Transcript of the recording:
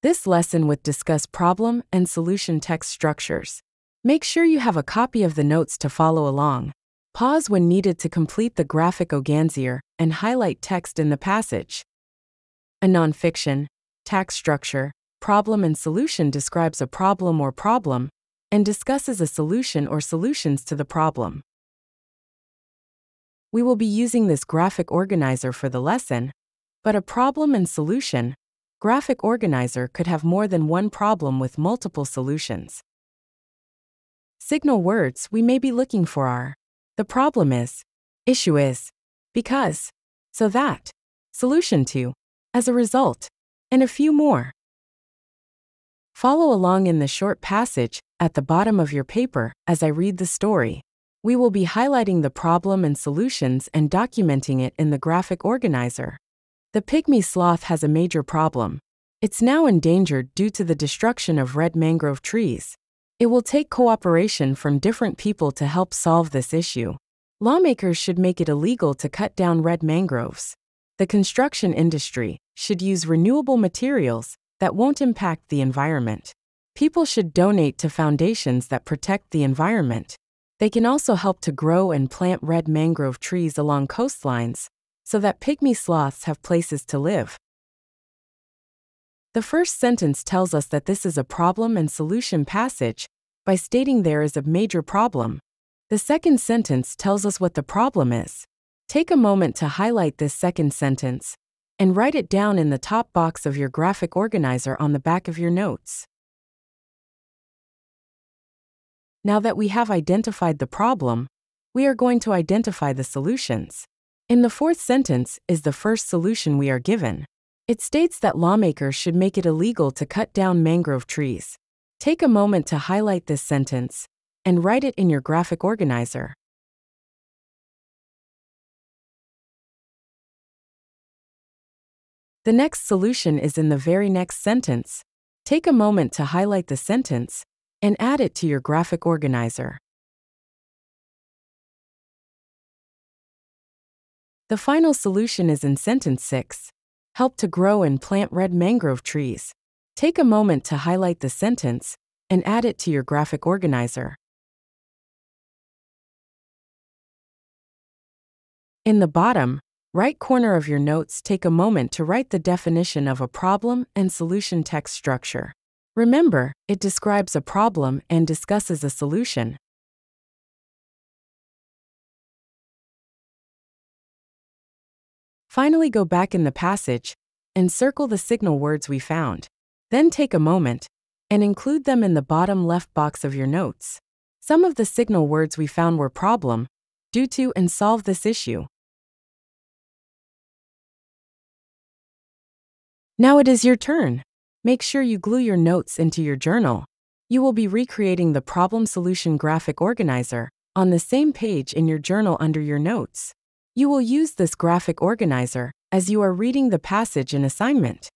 This lesson would discuss problem and solution text structures. Make sure you have a copy of the notes to follow along. Pause when needed to complete the graphic organizer and highlight text in the passage. A nonfiction, text structure, problem and solution describes a problem or problem and discusses a solution or solutions to the problem. We will be using this graphic organizer for the lesson, but a problem and solution graphic organizer could have more than one problem with multiple solutions. Signal words we may be looking for are the problem is, issue is, because, so that, solution to, as a result, and a few more. Follow along in the short passage at the bottom of your paper as I read the story. We will be highlighting the problem and solutions and documenting it in the graphic organizer. The pygmy sloth has a major problem. It's now endangered due to the destruction of red mangrove trees. It will take cooperation from different people to help solve this issue. Lawmakers should make it illegal to cut down red mangroves. The construction industry should use renewable materials that won't impact the environment. People should donate to foundations that protect the environment. They can also help to grow and plant red mangrove trees along coastlines so that pygmy sloths have places to live. The first sentence tells us that this is a problem and solution passage by stating there is a major problem. The second sentence tells us what the problem is. Take a moment to highlight this second sentence and write it down in the top box of your graphic organizer on the back of your notes. Now that we have identified the problem, we are going to identify the solutions. In the fourth sentence is the first solution we are given. It states that lawmakers should make it illegal to cut down mangrove trees. Take a moment to highlight this sentence and write it in your graphic organizer. The next solution is in the very next sentence. Take a moment to highlight the sentence and add it to your graphic organizer. The final solution is in sentence 6. Help to grow and plant red mangrove trees. Take a moment to highlight the sentence and add it to your graphic organizer. In the bottom, right corner of your notes, take a moment to write the definition of a problem and solution text structure. Remember, it describes a problem and discusses a solution. Finally, go back in the passage and circle the signal words we found. Then take a moment and include them in the bottom left box of your notes. Some of the signal words we found were problem, due to, and solve this issue. Now it is your turn. Make sure you glue your notes into your journal. You will be recreating the problem solution graphic organizer on the same page in your journal under your notes. You will use this graphic organizer as you are reading the passage in assignment.